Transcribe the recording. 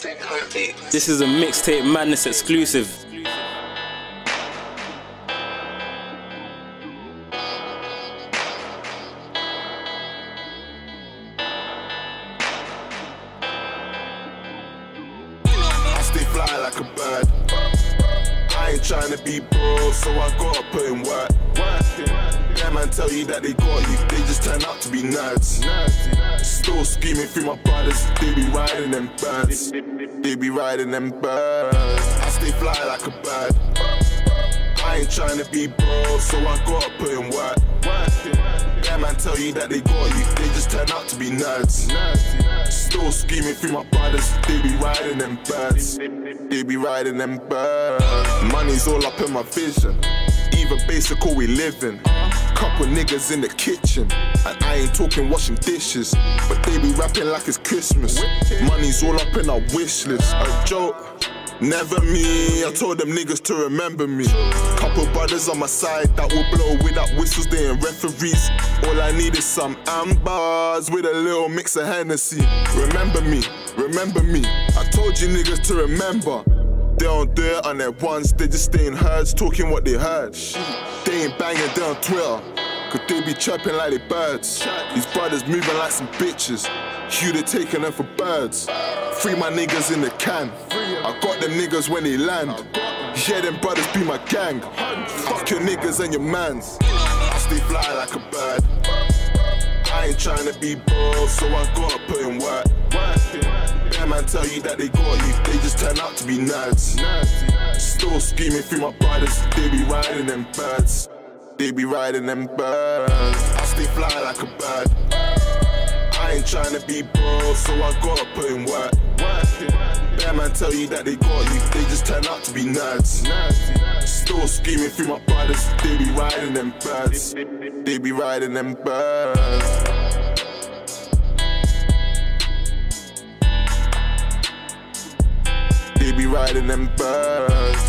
This is a mixtape madness exclusive. I stay fly like a bird. I ain't trying to be bro, so I gotta put in work. Yeah, man, tell you that they got you, they just turn out to be nerds. Still screaming through my brothers, they be riding them birds. They be riding them birds. I stay fly like a bird. I ain't trying to be bro, so I gotta put in work. Man, tell you that they got you, they just turn out to be nerds. Still scheming through my brothers, they be riding them birds. They be riding them birds. Money's all up in my vision. Even basic all we living. Couple niggas in the kitchen. And I ain't talking washing dishes. But they be rapping like it's Christmas. Money's all up in our wish list. A joke. Never me, I told them niggas to remember me. Couple brothers on my side that will blow without whistles, they ain't referees. I needed some ambers with a little mix of Hennessy. Remember me, remember me. I told you niggas to remember. They don't do it on their ones, they just stay in herds talking what they heard. They ain't banging, on Twitter. Cause they be chirping like they birds. These brothers moving like some bitches. You they taking them for birds. Free my niggas in the can. I got them niggas when they land. Yeah, them brothers be my gang. Fuck your niggas and your mans. I stay fly like a bird. I ain't trying to be bro, so I gotta put in work. Yeah, man, tell you that they got you, they just turn out to be nerds. Still scheming through my brothers, they be riding them birds. They be riding them birds. I stay fly like a bird. I ain't trying to be bro, so I gotta put in work. Yeah, man, tell you that they got you, they just turn out to be nerds. Still screaming through my brothers, they be riding them birds. They be riding them birds. They be riding them birds.